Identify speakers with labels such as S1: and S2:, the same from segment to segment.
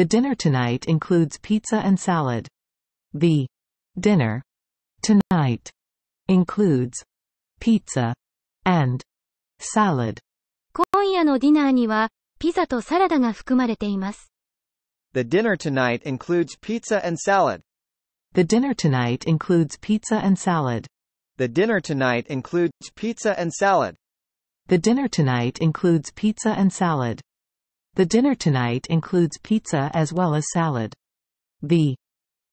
S1: The dinner tonight includes pizza and salad. The dinner tonight includes pizza and salad.
S2: 今夜のディナーには、ピザとサラダが含まれています。
S3: The dinner tonight includes pizza and salad.
S1: The dinner tonight includes pizza and salad.
S3: The dinner tonight includes pizza and salad.
S1: The dinner tonight includes pizza and salad. The dinner tonight includes pizza as well as salad. The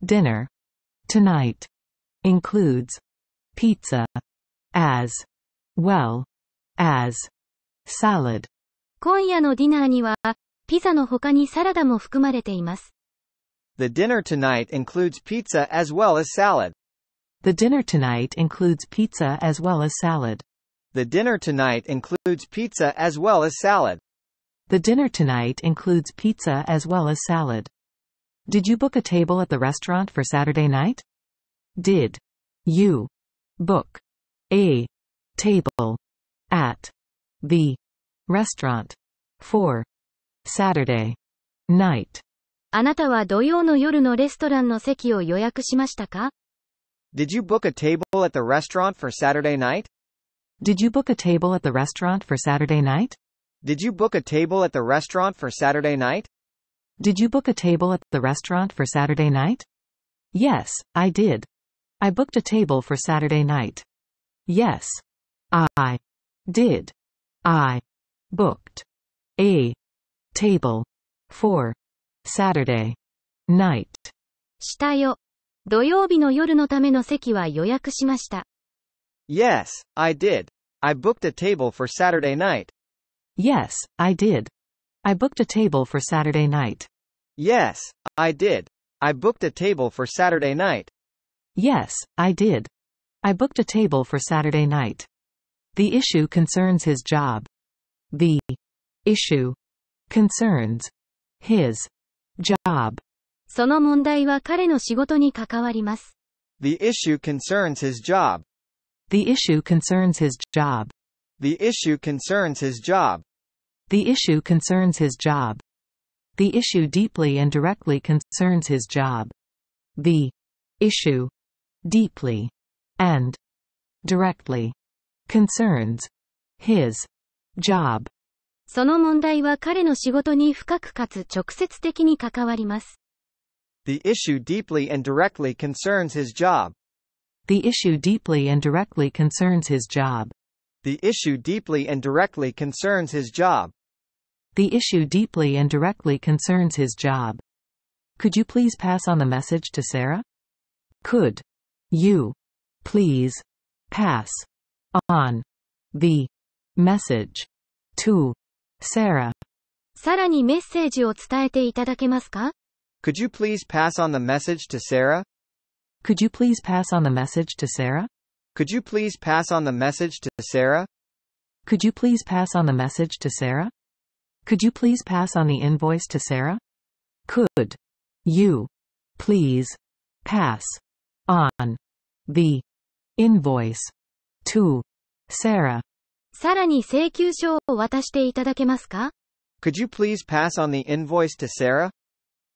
S1: dinner tonight includes pizza as well as salad.
S2: 今夜のディナーには、ピザの他にサラダも含まれています。
S3: The dinner tonight includes pizza as well as salad.
S1: The dinner tonight includes pizza as well as salad.
S3: The dinner tonight includes pizza as well as salad.
S1: The dinner tonight includes pizza as well as salad. Did you book a table at the restaurant for Saturday night? Did you book a table at the restaurant for Saturday night?
S2: あなたは土曜の夜のレストランの席を予約しましたか
S3: Did you book a table at the restaurant for Saturday night?
S1: Did you book a table at the restaurant for Saturday night?
S3: Did you book a table at the restaurant for Saturday night?
S1: Did you book a table at the restaurant for Saturday night? Yes, I did. I booked a table for Saturday night. Yes, I did. I booked a table for Saturday night.
S2: したよ。土曜日の夜のための席は予約しました。
S3: Yes, I did. I booked a table for Saturday night.
S1: Yes, I did. I booked a table for Saturday night.
S3: Yes, I did. I booked a table for Saturday night.
S1: Yes, I did. I booked a table for Saturday night. The issue concerns his job. The issue concerns his job.
S2: その問題は彼の仕事に関わります。
S3: The issue concerns his job.
S1: The issue concerns his job.
S3: The issue concerns his job.
S1: The issue concerns his job. The issue deeply and directly concerns his job. The issue deeply and directly concerns his job.
S2: その問題は彼の仕事に深くかつ直接的に関わります。
S3: The issue deeply and directly concerns his job.
S1: The issue deeply and directly concerns his job.
S3: The issue deeply and directly concerns his job.
S1: The issue deeply and directly concerns his job. Could you please pass on the message to Sarah? Could you please pass on the message to Sarah?
S2: さらにメッセージを伝えていただけますか
S3: Could you please pass on the message to Sarah?
S1: Could you please pass on the message to Sarah?
S3: Could you please pass on the message to Sarah?
S1: Could you please pass on the message to Sarah? Could you please pass on the invoice to Sarah? Could you please pass on the invoice to Sarah?
S2: さらに請求書を渡していただけますか
S3: Could you please pass on the invoice to Sarah?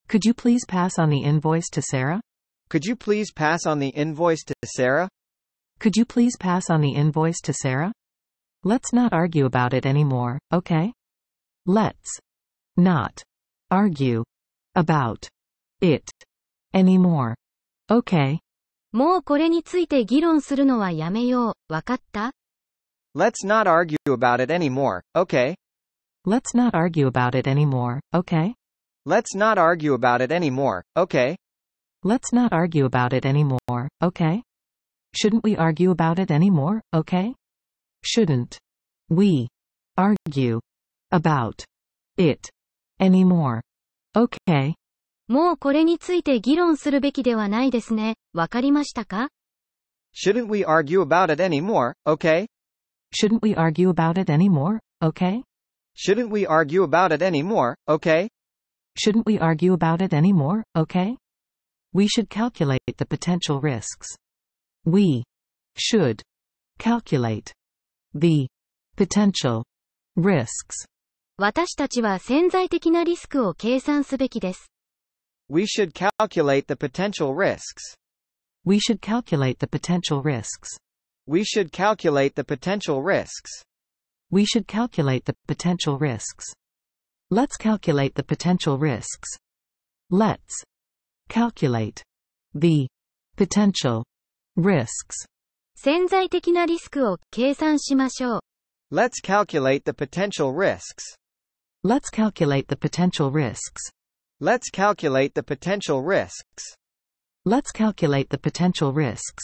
S1: Could you please pass on the invoice to Sarah?
S3: Could you please pass on the invoice to Sarah?
S1: Could you please pass on the invoice to Sarah? Let's not argue about it anymore, okay? Let's not argue about it anymore. Okay.
S2: もうこれについて議論するのはやめよう。わかった
S3: Let's not argue about it anymore, okay?
S1: Let's not argue about it anymore, okay?
S3: Let's not argue about it anymore, okay?
S1: Let's not argue about it anymore, okay? Shouldn't we argue about it anymore, okay? Shouldn't we argue about it anymore? Okay.
S2: もうこれについて議論するべきではないですね。わかりましたか
S3: Shouldn't we argue about it anymore, okay?
S1: Shouldn't we argue about it anymore, okay?
S3: Shouldn't we argue about it anymore, okay?
S1: Shouldn't we argue about it anymore, okay? We should calculate the potential risks. We should calculate the potential risks.
S2: 私たちは潜在的なリスクを計算すべきです。
S3: We should calculate the potential risks.
S1: We should calculate the potential risks.
S3: We should calculate the potential risks.
S1: We should calculate the potential risks. Let's calculate the potential risks. Let's calculate the potential risks.
S2: 潜在的なリスクを計算しましょう。
S3: Let's calculate the potential risks.
S1: Let's calculate the potential risks.
S3: Let's calculate the potential risks.
S1: Let's calculate the potential risks.